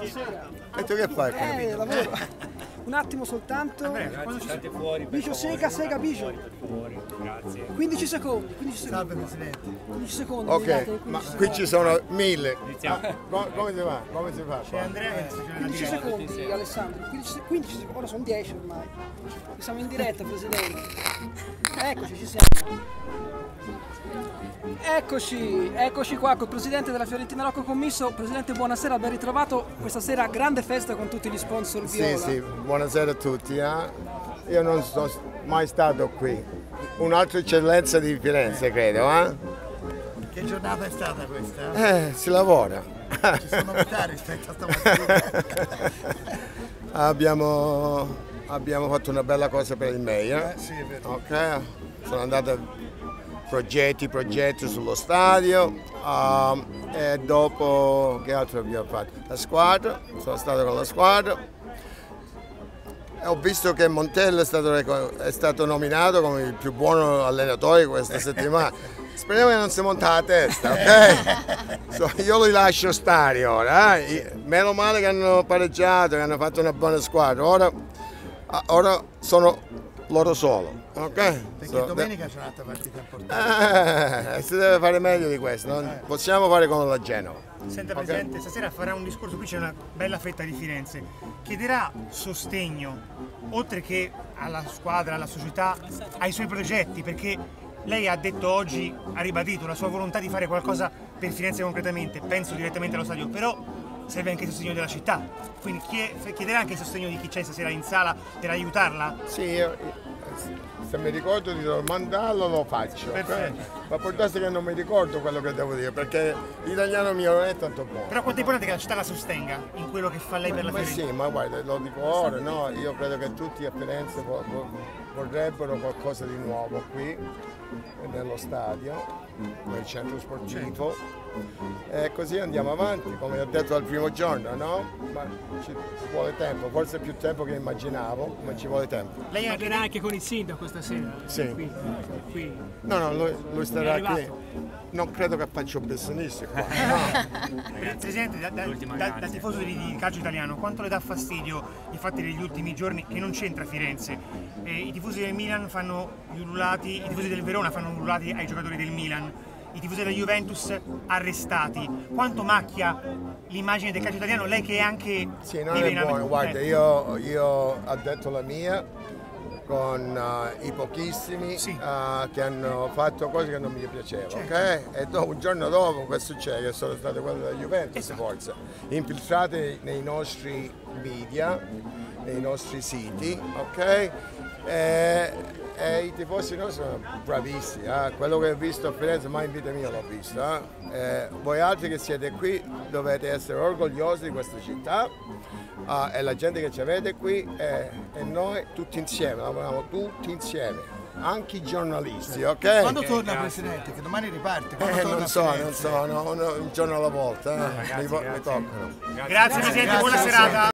E tu che fai? Eh. Un attimo soltanto. State fuori. Bicio sega, sega, bicio. Fuori, grazie. 15 secondi, 15 secondi. Salve Presidente. 15 secondi. Ok, date, ma 15 secondi. qui ci sono mille. Iniziamo. Ah, co- come si fa? Come si fa? C'è Andrea che la 15 diretta. secondi Alessandro, 15, se- 15 secondi, ora sono 10 ormai. Siamo in diretta Presidente. Eccoci, ci siamo. Eccoci, eccoci qua col Presidente della Fiorentina Rocco Commisso. Presidente buonasera, ben ritrovato. Questa sera grande festa con tutti gli sponsor Sì, Viola. sì, buonasera a tutti. eh. Io non sono mai stato qui. Un'altra eccellenza di Firenze, credo. Eh? Che giornata è stata questa? Eh, si lavora. Ci sono novità rispetto a stamattina. abbiamo, abbiamo fatto una bella cosa per il Mayor. Eh, sì, è vero. Ok, sono andati progetti, progetti sullo stadio um, e dopo che altro abbiamo fatto? La squadra, sono stato con la squadra ho visto che Montella è stato, è stato nominato come il più buono allenatore questa settimana. Speriamo che non si monta la testa, ok? So, io li lascio stare ora, eh. meno male che hanno pareggiato, che hanno fatto una buona squadra, ora, ah, ora sono loro solo, ok? Perché So, domenica c'è un'altra partita importante. eh, si deve fare meglio di questo, non possiamo fare come la Genova. Senta. Presidente, stasera farà un discorso, qui c'è una bella fetta di Firenze, chiederà sostegno, oltre che alla squadra, alla società, ai suoi progetti, perché lei ha detto oggi, ha ribadito la sua volontà di fare qualcosa per Firenze concretamente, penso direttamente allo stadio, però serve anche il sostegno della città, quindi chie- chiederà anche il sostegno di chi c'è stasera in sala per aiutarla? Sì, io, se mi ricordo di mandarlo lo faccio? Perfetto. ma può darsi che non mi ricordo quello che devo dire, perché l'italiano mio non è tanto buono. Però quanto è importante che la città la sostenga in quello che fa lei per la Ma Fiorentina? sì, ma guarda, lo dico ora, no? Io credo che tutti a Firenze vo- vo- vorrebbero qualcosa di nuovo qui, nello stadio, nel centro sportivo. E così andiamo avanti, come ho detto al primo giorno, no? Ma ci vuole tempo, forse più tempo che immaginavo, ma ci vuole tempo. Lei Parlerà anche con il sindaco questa sera? Sì. Qui, qui. No, no, lui, lui starà qui. Non credo che faccia business qua. no. Pre- Presidente, da, da- da- da tifoso di, di calcio italiano, quanto le dà fastidio i fatti degli ultimi giorni che non c'entra Firenze? Eh, I tifosi del Milan fanno gli ululati, i tifosi del Verona fanno gli ululati ai giocatori del Milan, i tifosi della Juventus arrestati. Quanto macchia l'immagine del calcio italiano? Lei che è anche Sì, non è buono. Guarda, eh, io, io ho detto la mia con eh, i pochissimi Sì. eh, che hanno fatto cose che non mi piacevano, Certo. ok? E dopo, un giorno dopo succede? Che sono state quelle della Juventus Esatto. forse, infiltrate nei nostri media, nei nostri siti, ok? E, e i tifosi noi sono bravissimi, eh? quello che ho visto a Firenze mai in vita mia l'ho visto. eh? E voi altri che siete qui dovete essere orgogliosi di questa città ah, e la gente che ci avete qui e, e noi tutti insieme, lavoriamo tutti insieme, anche i giornalisti, ok? Quando torna Presidente? Che domani riparte. Eh, non so, Firenze? non so, no, uno- un giorno alla volta, eh, mi, Ragazzi, mi grazie. toccano. Grazie Presidente, buona Grazie, serata.